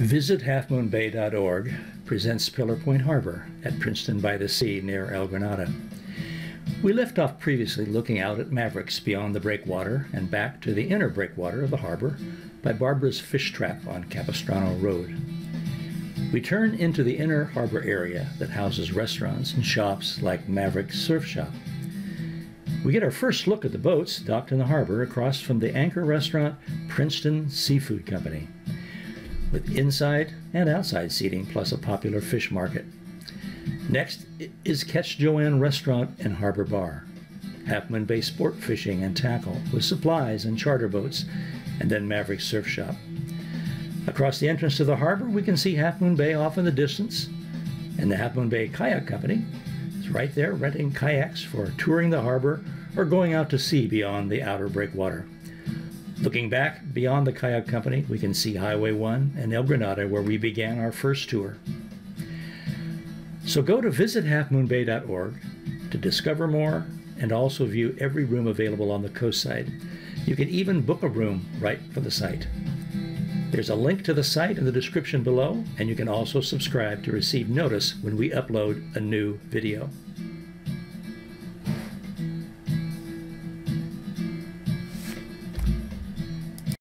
Visit halfmoonbay.org presents Pillar Point Harbor at Princeton by the Sea near El Granada. We left off previously looking out at Mavericks beyond the breakwater and back to the inner breakwater of the harbor by Barbara's Fish Trap on Capistrano Road. We turn into the inner harbor area that houses restaurants and shops like Maverick Surf Shop. We get our first look at the boats docked in the harbor across from the anchor restaurant Princeton Seafood Company with inside and outside seating plus a popular fish market. Next is Ketch Joanne Restaurant and Harbor Bar, Half Moon Bay Sport Fishing and Tackle with supplies and charter boats, and then Maverick Surf Shop. Across the entrance to the harbor, we can see Half Moon Bay off in the distance, and the Half Moon Bay Kayak Company is right there renting kayaks for touring the harbor or going out to sea beyond the outer breakwater. Looking back beyond the kayak company, we can see Highway 1 and El Granada where we began our first tour. So go to visithalfmoonbay.org to discover more and also view every room available on the coast side. You can even book a room right from the site. There's a link to the site in the description below, and you can also subscribe to receive notice when we upload a new video.